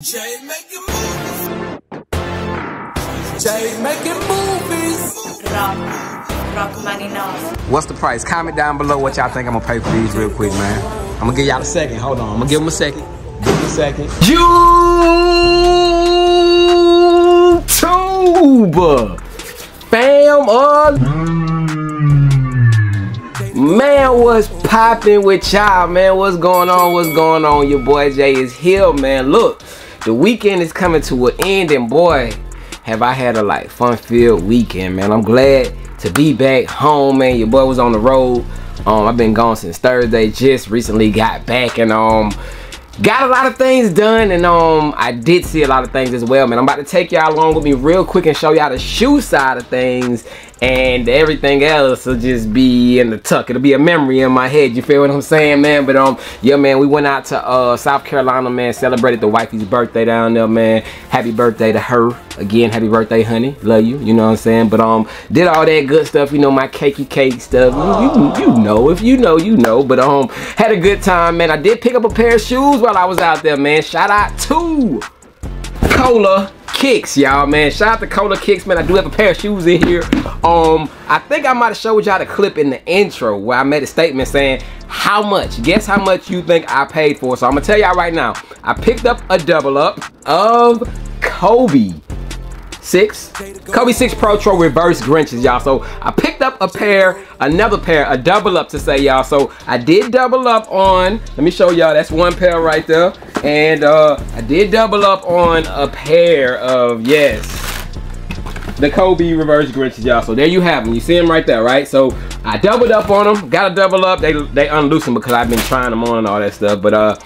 Jay making movies. Jay making movies. Rock. Rock money knows. What's the price? Comment down below what y'all think I'm gonna pay for these real quick, man. I'm gonna give y'all a second. Hold on. I'm gonna give them a second. Give them a second. YouTube! Fam up! Man, what's popping with y'all, man? What's going on? What's going on? Your boy Jay is here, man. Look, the weekend is coming to an end, and boy, have I had a like fun-filled weekend, man. I'm glad to be back home, man. Your boy was on the road. Um, I've been gone since Thursday. Just recently got back, and um, got a lot of things done and um I did see a lot of things as well man. I'm about to take y'all along with me real quick and show y'all the shoe side of things and everything else will just be in the tuck. It'll be a memory in my head you feel what I'm saying man? But um yeah man we went out to uh South Carolina man celebrated the wifey's birthday down there man. Happy birthday to her. Again happy birthday honey. Love you you know what I'm saying? But um did all that good stuff you know my cakey cake stuff. You, you, you know if you know you know. But um had a good time man. I did pick up a pair of shoes while I was out there man shout out to Cola Kicks, y'all, man. Shout out to Cola Kicks, man. I do have a pair of shoes in here. Um, I think I might have showed y'all the clip in the intro where I made a statement saying how much. Guess how much you think I paid for. So I'm gonna tell y'all right now. I picked up a double up of Kobe 6 Kobe 6 Protro reverse Grinches, y'all. So I picked up a pair, another pair, a double up to say, y'all. So I did double up on, let me show y'all, that's one pair right there. And uh, I did double up on a pair of, yes, the Kobe reverse Grinches, y'all. So there you have them. You see them right there, right? So I doubled up on them, got a double up. They they unloosened because I've been trying them on and all that stuff. But uh,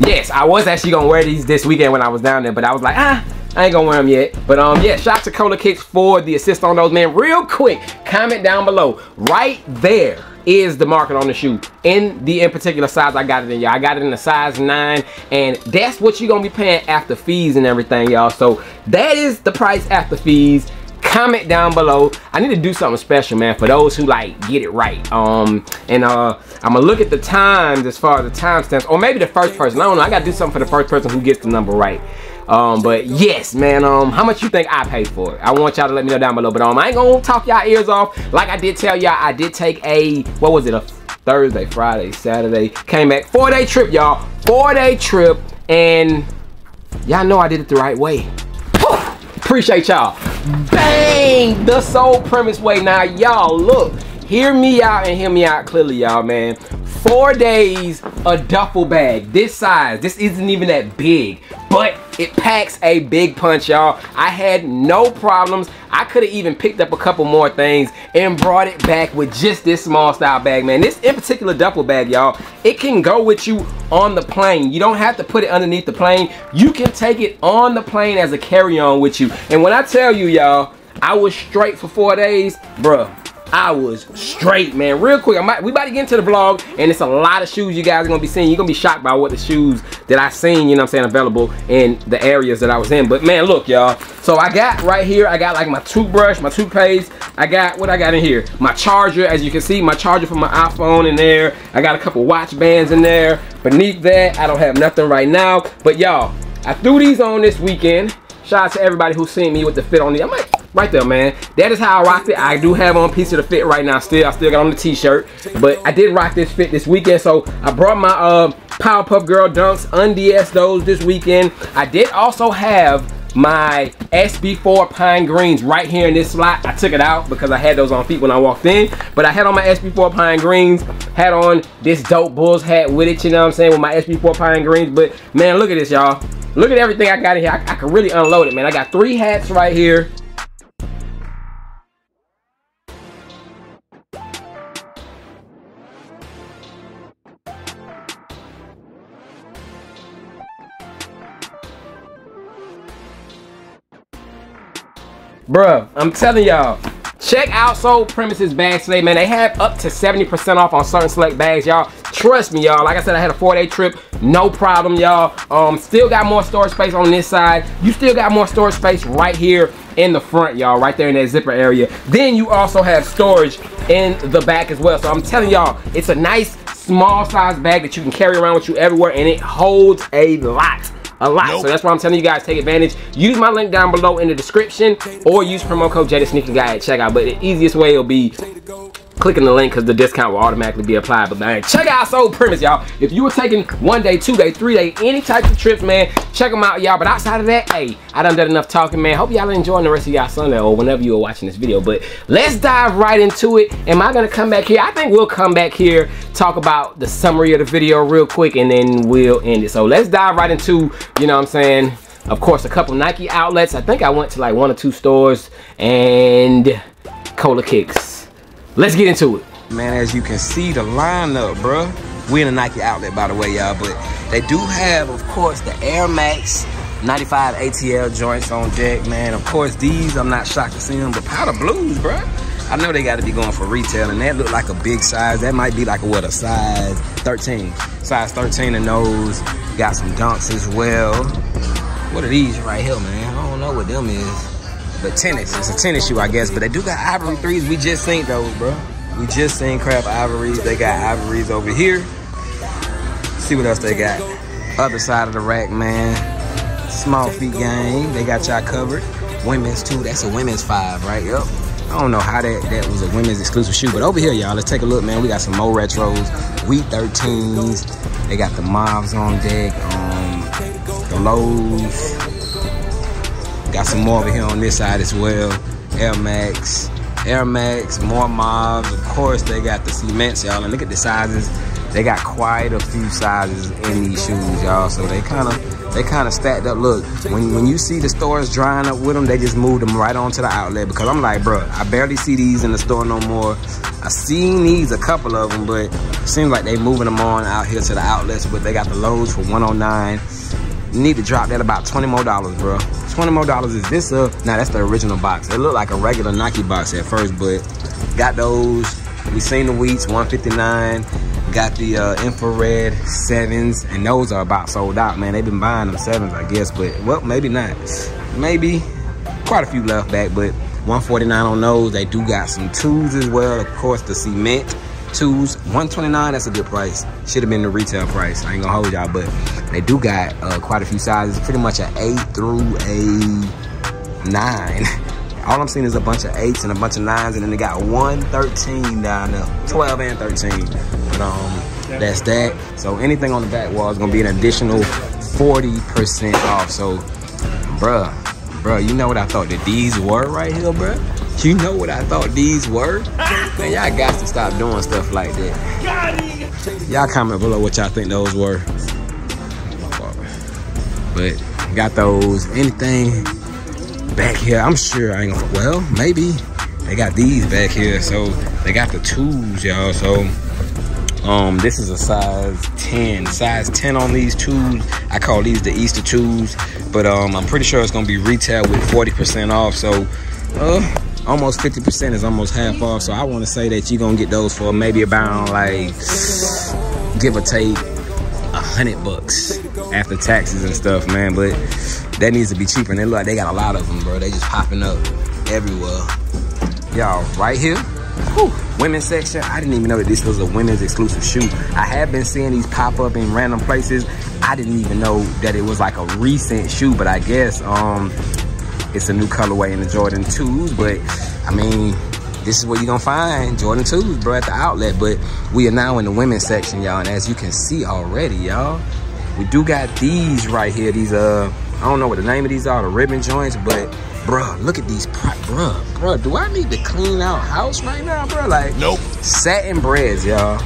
yes, I was actually gonna wear these this weekend when I was down there, but I was like, ah, I ain't gonna wear them yet. But um, yeah, shout out to Cola Kicks for the assist on those, man. Real quick, comment down below. Right there is the market on the shoe in the in particular size I got it in y'all I got it in the size 9 and that's what you're gonna be paying after fees and everything y'all so that is the price after fees comment down below I need to do something special man for those who like get it right um and uh I'm gonna look at the times as far as the timestamps or maybe the first person I don't know I gotta do something for the first person who gets the number right um, but yes, man, um, how much you think I paid for it? I want y'all to let me know down below. But um, I ain't gonna talk y'all ears off. Like I did tell y'all, I did take a, what was it, a Thursday, Friday, Saturday, came back, four day trip, y'all. Four day trip, and y'all know I did it the right way. Appreciate y'all. Bang! The sole premise way. Now, y'all, look, hear me out and hear me out clearly, y'all, man four days a duffel bag this size this isn't even that big but it packs a big punch y'all. I had no problems. I could have even picked up a couple more things and brought it back with just this small style bag man. This in particular duffel bag y'all it can go with you on the plane. You don't have to put it underneath the plane. You can take it on the plane as a carry-on with you. And when i tell you y'all i was straight for four days bruh I was straight, man. Real quick, I might, we about to get into the vlog, and it's a lot of shoes you guys are gonna be seeing. You're gonna be shocked by what the shoes that I seen, you know what I'm saying, available in the areas that I was in. But man, look, y'all. So I got right here, I got like my toothbrush, my toothpaste. I got, what I got in here? My charger, as you can see, my charger for my iPhone in there. I got a couple watch bands in there. Beneath that, I don't have nothing right now. But y'all, I threw these on this weekend. Shout out to everybody who's seen me with the fit on these. I might right there man that is how i rocked it i do have on piece of the fit right now still i still got on the t-shirt but i did rock this fit this weekend so i brought my uh powerpuff girl dunks unds those this weekend i did also have my SB4 Pine Greens right here in this slot. I took it out because I had those on feet when I walked in. But I had on my SB4 Pine Greens, had on this dope Bulls hat with it, you know what I'm saying, with my SB4 Pine Greens. But man, look at this, y'all. Look at everything I got in here. I, I can really unload it, man. I got three hats right here. Bruh, I'm telling y'all, check out Sole Premises bags today, man. They have up to 70% off on certain select bags, y'all. Trust me, y'all. Like I said, I had a four-day trip. No problem, y'all. Um, still got more storage space on this side. You still got more storage space right here in the front, y'all. Right there in that zipper area. Then you also have storage in the back as well. So I'm telling y'all, it's a nice small size bag that you can carry around with you everywhere and it holds a lot a lot. So that's why I'm telling you guys take advantage. Use my link down below in the description or use promo code Jay The Sneaker Guy at checkout. But the easiest way will be clicking the link because the discount will automatically be applied. But man, check out Sole Premise, y'all. If you were taking one day, two day, three day, any type of trips, man, check them out, y'all. But outside of that, hey, I done done enough talking, man. Hope y'all enjoying the rest of y'all Sunday or whenever you are watching this video. But let's dive right into it. Am I gonna come back here? I think we'll come back here, talk about the summary of the video real quick, and then we'll end it. So let's dive right into, you know what I'm saying, of course, a couple Nike outlets. I think I went to like one or two stores and Cola Kicks. Let's get into it. Man, as you can see the lineup, bro. We in a Nike outlet, by the way, y'all, but they do have, of course, the Air Max 95 ATL joints on deck, man. Of course, these, I'm not shocked to see them, but powder blues, bro. I know they got to be going for retail, and that look like a big size. That might be like what, a size 13. Size 13 in those. Got some dunks as well. What are these right here, man? I don't know what them is. But tennis, it's a tennis shoe, I guess. But they do got ivory threes. We just seen those, bro. We just seen craft ivories. They got ivories over here. See what else they got. Other side of the rack, man. Small feet game. They got y'all covered. Women's too. That's a women's five, right? Yep. I don't know how that, that was a women's exclusive shoe, but over here, y'all, let's take a look, man. We got some more retros, Wheat 13s. They got the Mavs on deck, um, the Lows, Got some more over here on this side as well. Air Max, Air Max, more mobs. Of course, they got the cements, y'all. And look at the sizes. They got quite a few sizes in these shoes, y'all. So they kind of they kind of stacked up. Look, when when you see the stores drying up with them, they just moved them right onto the outlet. Because I'm like, bro, I barely see these in the store no more. I seen these a couple of them, but seems like they moving them on out here to the outlets. But they got the lows for 109. You need to drop that about 20 more dollars, bro. 20 more dollars is this up. Now that's the original box. It looked like a regular Nike box at first, but got those. We seen the wheats, 159. Got the uh, infrared sevens, and those are about sold out, man. They've been buying them sevens, I guess, but well, maybe not. Maybe quite a few left back, but 149 on those. They do got some twos as well. Of course, the cement twos. 129 that's a good price. Should have been the retail price. I ain't gonna hold y'all but they do got uh, quite a few sizes. Pretty much an eight through a nine. All i'm seeing is a bunch of eights and a bunch of nines and then they got 113 down there. 12 and 13 but um that's that. So anything on the back wall is gonna be an additional 40 percent off. So bruh bruh you know what i thought that these were right here bruh you know what I thought these were? Man, y'all got to stop doing stuff like that. Y'all comment below what y'all think those were. But got those. Anything back here? I'm sure I ain't gonna. Well, maybe they got these back here. So they got the tools, y'all. So um, this is a size 10. Size 10 on these tools. I call these the Easter tools. But um, I'm pretty sure it's gonna be retail with 40% off. So uh, almost 50% is almost half off. So I want to say that you're going to get those for maybe about like, give or take, a hundred bucks after taxes and stuff, man. But that needs to be cheaper. And they look like they got a lot of them, bro. They just popping up everywhere. Y'all, right here, whew, women's section. I didn't even know that this was a women's exclusive shoe. I have been seeing these pop up in random places. I didn't even know that it was like a recent shoe, but I guess um, it's a new colorway in the Jordan 2s, but I mean, this is where you're gonna find Jordan 2s, bro, at the outlet. But we are now in the women's section, y'all. And as you can see already, y'all, we do got these right here. These, uh, I don't know what the name of these are, the ribbon joints, but bro, look at these, bro, bro, do I need to clean out house right now, bro? Like, nope. Satin breads, y'all.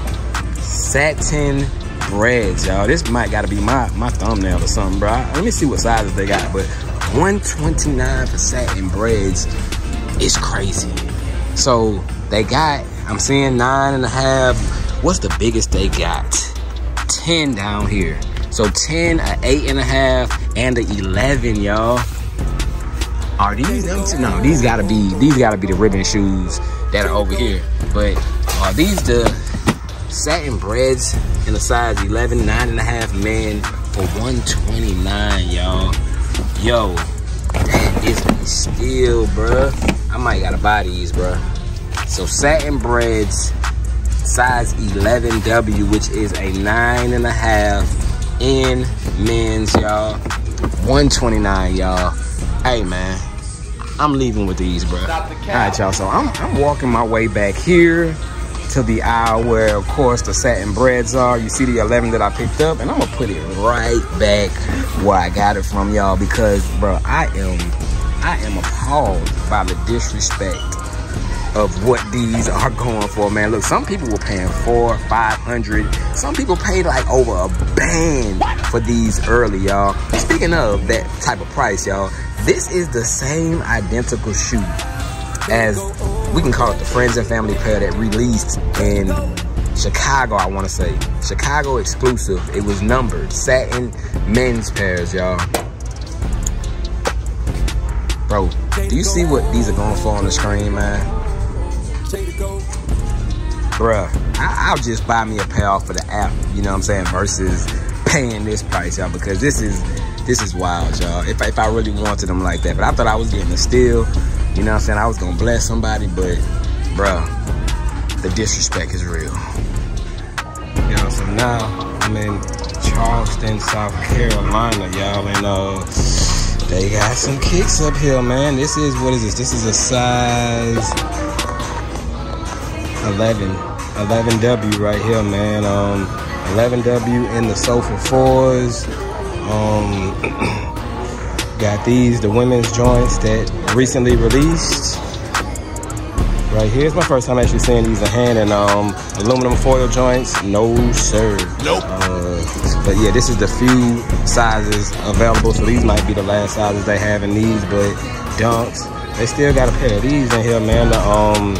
Satin breads, y'all. This might gotta be my, my thumbnail or something, bro. Let me see what sizes they got, but 129 for satin breads is crazy. So they got, I'm seeing nine and a half. What's the biggest they got? 10 down here. So 10, a eight and a half, and a 11, y'all. Are these them two? No, these gotta be, these gotta be the ribbon shoes that are over here. But are these the satin breads in a size 11, nine and a half men for 129, y'all. Yo, that is a steal, bruh. I might gotta buy these, bruh. So satin breads, size 11W, which is a nine and a half in men's, y'all. 129 y'all hey man i'm leaving with these bro all right y'all so i'm i'm walking my way back here to the aisle where of course the satin breads are you see the 11 that i picked up and i'm gonna put it right back where i got it from y'all because bro i am i am appalled by the disrespect of what these are going for, man. Look, some people were paying four, five hundred. Some people paid like over a band for these early, y'all. Speaking of that type of price, y'all, this is the same identical shoe as we can call it the friends and family pair that released in Chicago, I want to say. Chicago exclusive. It was numbered. Satin men's pairs, y'all. Bro, do you see what these are going for on the screen, man? Bruh, I, will just buy me a pair off of the app, you know what I'm saying, versus paying this price, y'all, because this is this is wild, y'all. If, if I really wanted them like that. But I thought I was getting a steal, you know what I'm saying? I was gonna bless somebody, but bruh, the disrespect is real. You know, so now I'm in Charleston, South Carolina, y'all, and uh they got some kicks up here, man. This is what is this? This is a size 11 11W right here man um 11W in the sofa fours um got these the women's joints that recently released. Right here it's my first time actually seeing these in hand and um aluminum foil joints no sir. Nope. Uh, but yeah this is the few sizes available so these might be the last sizes they have in these but dunks they still got a pair of these in here man. The um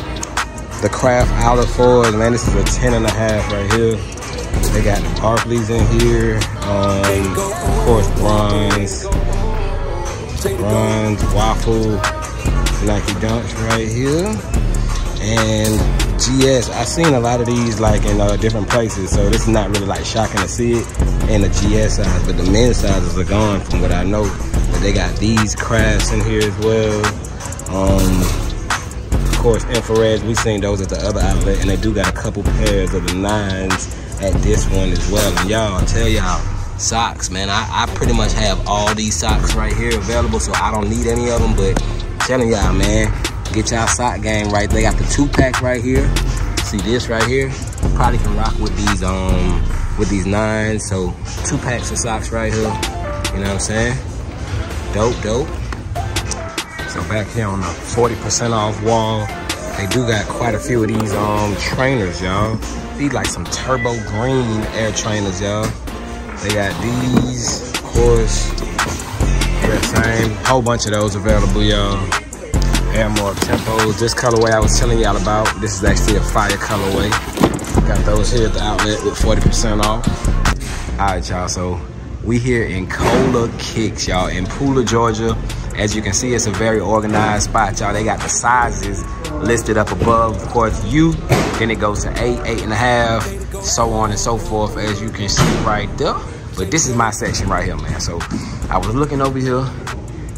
the craft olive foils man this is a 10 and a half right here. They got the barclays in here um of course bronze bronze waffle nike dunks right here. And gs i've seen a lot of these like in uh, different places so this is not really like shocking to see it. In the gs size but the men's sizes are gone from what i know. But they got these crafts in here as well. Um course, infrareds, we've seen those at the other outlet, and they do got a couple pairs of the nines at this one as well. And y'all, tell y'all, socks, man. I, I pretty much have all these socks right here available, so I don't need any of them, but telling y'all, man, get y'all sock game right. They got the two pack right here. See this right here? Probably can rock with these um with these nines. So two packs of socks right here. You know what I'm saying? Dope, dope. So back here on the 40% off wall, they do got quite a few of these um trainers, y'all. These like some turbo green air trainers, y'all. They got these, of course. Yeah, same. Whole bunch of those available, y'all. And more tempos. This colorway I was telling y'all about. This is actually a fire colorway. Got those here at the outlet with 40% off. All right, y'all. So we here in Cola Kicks, y'all, in Pooler, Georgia. As you can see, it's a very organized spot, y'all. They got the sizes listed up above. Of course, U, then it goes to eight, eight and a half, so on and so forth, as you can see right there. But this is my section right here, man. So I was looking over here,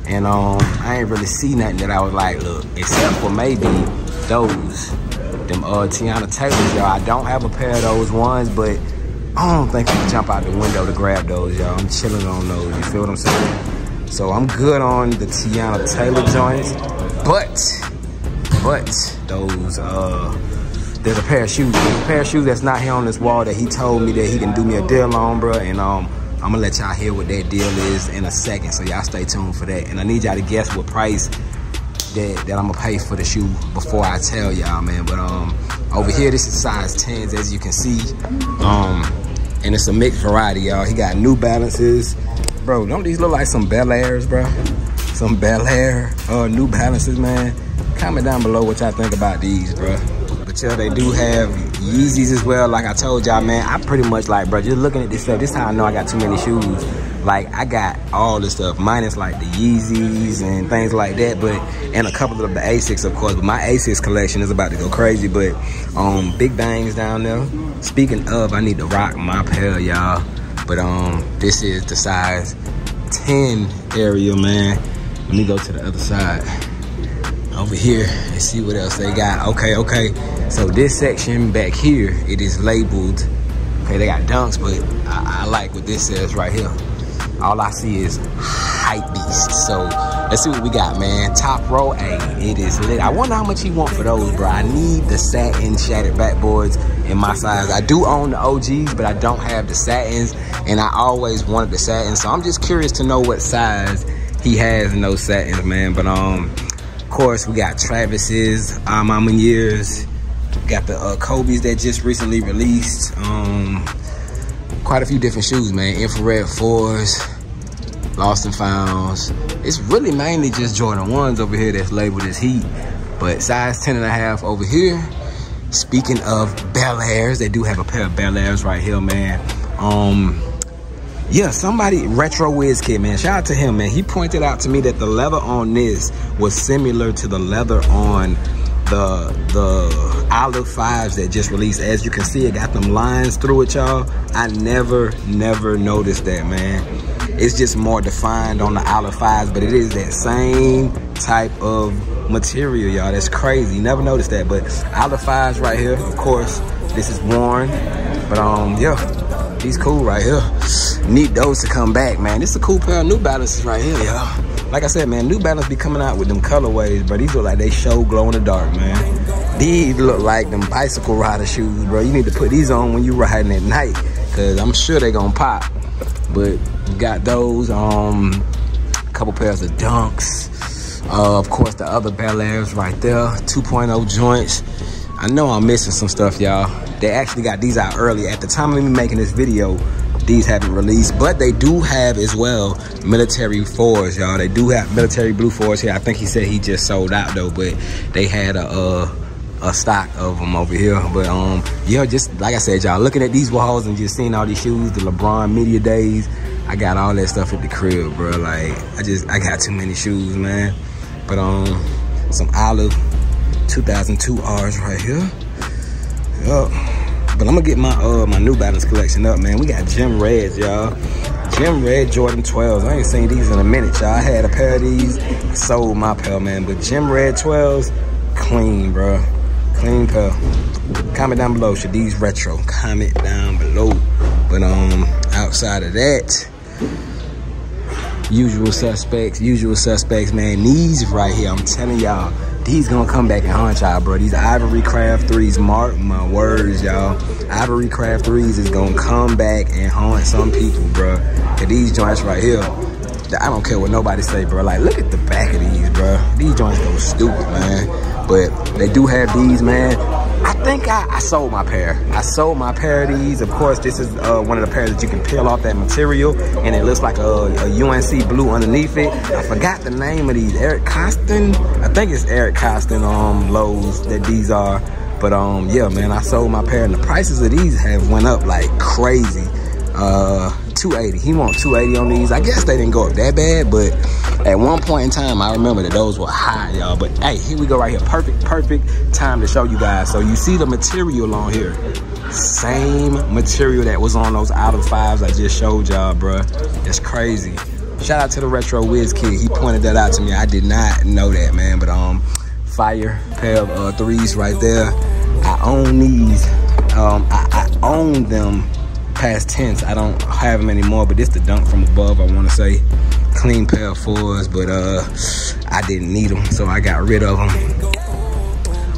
and um, I ain't really see nothing that I was like, look, except for maybe those, them uh, Teyana Taylors, y'all. I don't have a pair of those ones, but I don't think you can jump out the window to grab those, y'all. I'm chilling on those, you feel what I'm saying? So I'm good on the Teyana Taylor joints, but, but those, uh, there's a pair of shoes, There's a pair of shoes that's not here on this wall that he told me that he can do me a deal on, bro. And um, I'm gonna let y'all hear what that deal is in a second. So y'all stay tuned for that. And I need y'all to guess what price that, that I'm gonna pay for the shoe before I tell y'all, man. But um, over here, this is size 10s, as you can see. Um, and it's a mixed variety, y'all. He got New Balances, Bro, don't these look like some Bel Airs, bro? Some Bel Air uh, New Balances, man. Comment down below what y'all think about these, bro. They do have Yeezys as well. Like I told y'all, man, I pretty much like, bro, just looking at this stuff, this how I know I got too many shoes. Like, I got all this stuff, minus like the Yeezys and things like that, but, and a couple of the Asics, of course, but my Asics collection is about to go crazy, but, um, Big Bangs down there. Speaking of, I need to rock my pair, y'all. But um, this is the size 10 area, man. Let me go to the other side. Over here and see what else they got. Okay, okay. So this section back here, it is labeled. Okay, they got dunks, but I, I like what this says right here. all I see is hype beast. So let's see what we got, man. Top row, hey, it is lit. I wonder how much he want for those, bro. I need the satin shattered backboards in my size. I do own the OGs, but I don't have the satins, and I always wanted the satins. So I'm just curious to know what size he has in those satins, man. But um, of course, we got Travis's, uh, Mama Years. Got the uh, Kobe's that just recently released. Um, quite a few different shoes, man. Infrared 4s, Lost and Founds. It's really mainly just Jordan 1s over here that's labeled as Heat. But size 10 and a half over here. Speaking of Bel Airs, they do have a pair of Bel Airs right here, man. Um, yeah, somebody, Retro Wiz Kid, man. Shout out to him, man. He pointed out to me that the leather on this was similar to the leather on the the Olive Fives that just released. As you can see, it got them lines through it, y'all. I never, never noticed that, man. It's just more defined on the Olive Fives, but it is that same type of material, y'all. That's crazy. Never noticed that, but Olive Fives right here, of course. This is worn, but um, yeah, these cool right here. Need those to come back, man. This is a cool pair of New Balances right here, y'all. Like I said, man, New Balance be coming out with them colorways, bro. These look like they show glow in the dark, man. These look like them bicycle rider shoes, bro. You need to put these on when you riding at night, cause I'm sure they gonna pop. But got those, um, a couple pairs of Dunks. Uh, of course, the other Bel Airs right there, 2.0 joints. I know I'm missing some stuff, y'all. They actually got these out early. At the time of me making this video, these haven't released, but they do have as well military fours, y'all. They do have military blue fours here. I think he said he just sold out though, but they had a uh, a stock of them over here. But um, yeah, just like I said, y'all, looking at these walls and just seeing all these shoes, the LeBron media days, I got all that stuff at the crib, bro. Like I just I got too many shoes, man. But um, some olive 2002 R's right here. Yup. But I'm gonna get my uh my New Balance collection up, man. We got Gym Reds, y'all. Gym Red Jordan 12s. I ain't seen these in a minute, y'all. I had a pair of these. Sold my pair, man. But Gym Red 12s, clean, bro. Clean pair. Comment down below, should these retro? Comment down below. But um, outside of that, usual suspects, usual suspects, man. These right here, I'm telling y'all, these gonna come back and haunt y'all, bro. These Ivory Craft 3s, mark my words, y'all. Ivory Craft 3s is gonna come back and haunt some people, bro. And these joints right here, I don't care what nobody say, bro. Like, look at the back of these, bro. These joints go stupid, man. But they do have these, man. I think I, I, sold my pair. I sold my pair of these. Of course, this is uh, one of the pairs that you can peel off that material, and it looks like a, a, UNC blue underneath it. I forgot the name of these. Eric Koston? I think it's Eric Koston um, lows that these are. But um, yeah, man, I sold my pair, and the prices of these have went up like crazy. Uh, 280. He want 280 on these. I guess they didn't go up that bad, but at one point in time, I remember that those were high, y'all. But hey, here we go right here. Perfect, perfect time to show you guys. So you see the material on here. Same material that was on those olive fives I just showed y'all, bruh. It's crazy. Shout out to the Retro Wiz Kid. He pointed that out to me. I did not know that, man. But um, fire pair of uh, threes right there. I own these. Um, I, I own them past tense. I don't have them anymore, but it's the dunk from above, I want to say. Clean pair of fours, but uh, I didn't need them, so I got rid of them.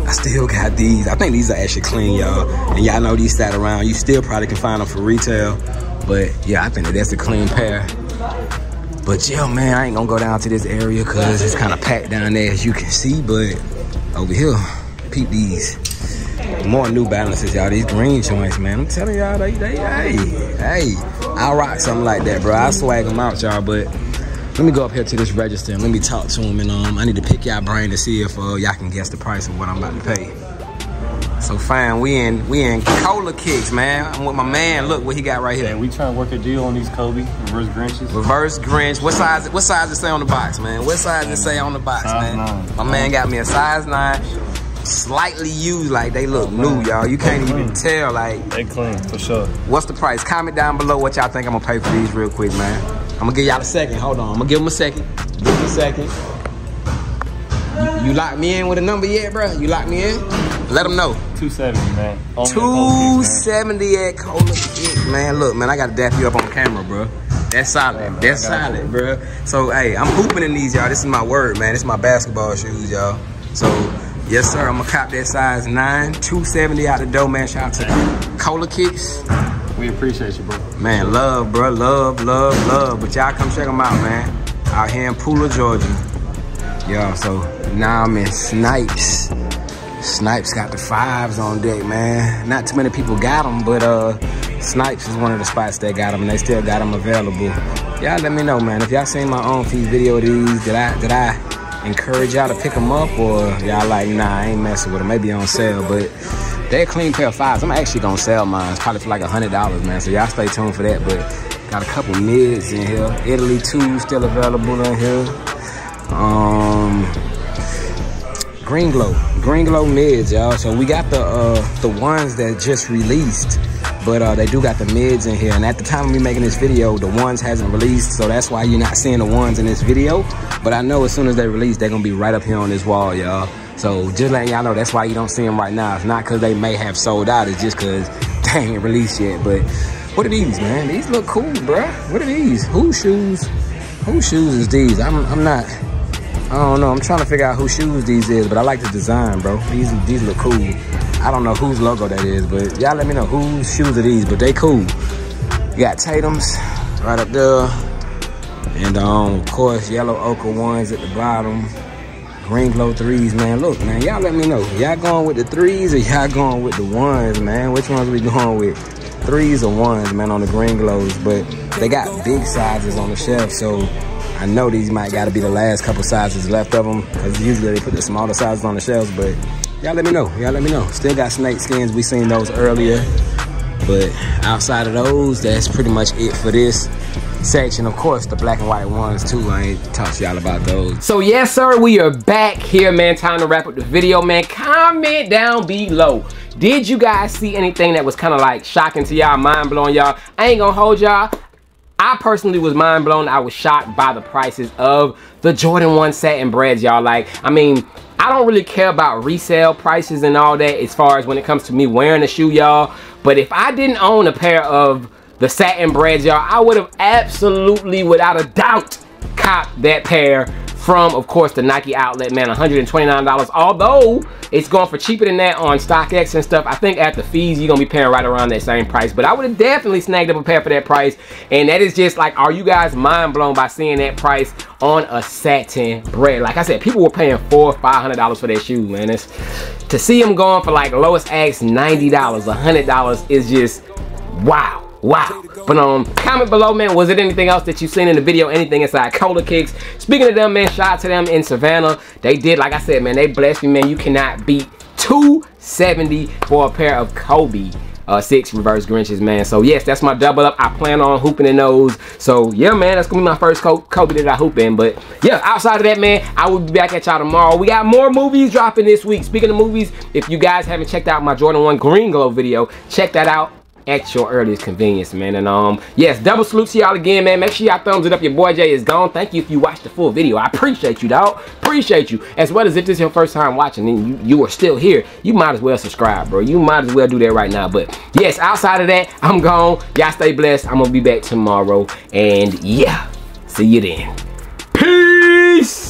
I still got these. I think these are actually clean, y'all. And y'all know these sat around. You still probably can find them for retail. But yeah, I think that that's a clean pair. But yeah, man, I ain't gonna go down to this area because it's kind of packed down there as you can see. But over here, peep these more New Balances, y'all. These green joints, man. I'm telling y'all, they, they, hey, hey, I'll rock something like that, bro. I'll swag them out, y'all. But let me go up here to this register and let me talk to him. And um, I need to pick y'all brain to see if uh, y'all can guess the price of what I'm about to pay. So fine, we in we in cola kicks, man. I'm with my man. Look what he got right here. Yeah, we trying to work a deal on these Kobe reverse Grinches. Reverse Grinch. What size? What size it say on the box, man? What size it say on the box, size man? Nine. My man got me a size nine slightly used like they look new y'all you can't even tell like they clean for sure what's the price comment down below what y'all think i'm gonna pay for these real quick man i'm gonna give y'all a second hold on i'm gonna give them a second give them a second you, you lock me in with a number yet bro you locked me in let them know 270 man Only 270 at cola kick man look man i gotta dap you up on camera bro That's solid. man, That's solid, bro. So hey, I'm hooping in these, y'all. This is my word, man. This is my basketball shoes, y'all. So yes, sir. I'm gonna cop that size nine, 270 out the door, man. Shout out to Cola Kicks. We appreciate you, bro. Man, love, bro. Love, love, love. But y'all come check them out, man. Out here in Pooler, Georgia. Y'all, so now I'm in Snipes. Snipes got the fives on deck, man. Not too many people got them, but uh, Snipes is one of the spots that got them, and they still got them available. Y'all let me know, man. If y'all seen my own feed video of these, did I did I encourage y'all to pick them up, or y'all like, nah, I ain't messing with them. Maybe on sale, but they're clean pair of fives. I'm actually gonna sell mine, It's probably for like a hundred dollars, man. So y'all stay tuned for that. But got a couple mids in here. Italy two still available in here. Um, Green Glow, Green Glow mids, y'all. So we got the uh, the ones that just released, but uh, they do got the mids in here. And at the time of me making this video, the ones hasn't released, so that's why you're not seeing the ones in this video. But I know as soon as they release, they're gonna be right up here on this wall, y'all. So just letting y'all know that's why you don't see them right now. It's not because they may have sold out. It's just because they ain't released yet. But what are these, man? These look cool, bruh. What are these? Whose shoes? Whose shoes is these? I'm I'm not. I don't know. I'm trying to figure out whose shoes these is, but I like the design, bro. These these look cool. I don't know whose logo that is, but y'all let me know whose shoes are these, but they cool. You got Tatum's right up there. And um, of course, yellow ochre ones at the bottom. Green glow threes, man. Look, man, y'all let me know. Y'all going with the threes or y'all going with the ones, man? Which ones we going with? Threes or ones, man, on the green glows. But they got big sizes on the shelf, so I know these might got to be the last couple sizes left of them because usually they put the smaller sizes on the shelves. But y'all let me know. Y'all let me know. Still got snake skins. We seen those earlier. But outside of those, that's pretty much it for this section. Of course, the black and white ones too. I ain't talked to y'all about those. So yes, sir, we are back here, man. Time to wrap up the video, man. Comment down below. Did you guys see anything that was kind of like shocking to y'all, mind blowing y'all? I ain't gonna hold y'all. I personally was mind blown. I was shocked by the prices of the Jordan 1 satin breads, y'all. Like, I mean, I don't really care about resale prices and all that as far as when it comes to me wearing a shoe, y'all. But if I didn't own a pair of the satin breads, y'all, I would have absolutely, without a doubt, copped that pair from, of course, the Nike outlet, man, $129. Although it's going for cheaper than that on StockX and stuff. I think after fees, you're gonna be paying right around that same price. But I would have definitely snagged up a pair for that price. And that is just like, are you guys mind blown by seeing that price on a satin bread? Like I said, people were paying four, five hundred dollars for that shoe, man. It's to see them going for like lowest X $90, $100 is just wow. Wow. But um, comment below, man, was it anything else that you've seen in the video? Anything inside Cola Kicks? Speaking of them, man, shout out to them in Savannah. They did, like I said, man, they blessed me, man. You cannot beat 270 for a pair of Kobe. Uh, six reverse Grinches, man. So yes, that's my double up. I plan on hooping in those. So yeah, man, that's gonna be my first Kobe that I hoop in. But yeah, outside of that, man, I will be back at y'all tomorrow. We got more movies dropping this week. Speaking of movies, if you guys haven't checked out my Jordan 1 Green Glow video, check that out at your earliest convenience, man. And um, yes, double salute to y'all again, man. Make sure y'all thumbs it up. Your boy Jay is gone. Thank you if you watched the full video. I appreciate you, dog. Appreciate you. As well as if this is your first time watching and you, you are still here, you might as well subscribe, bro. You might as well do that right now. But yes, outside of that, I'm gone. Y'all stay blessed. I'm gonna be back tomorrow. And yeah, see you then. Peace.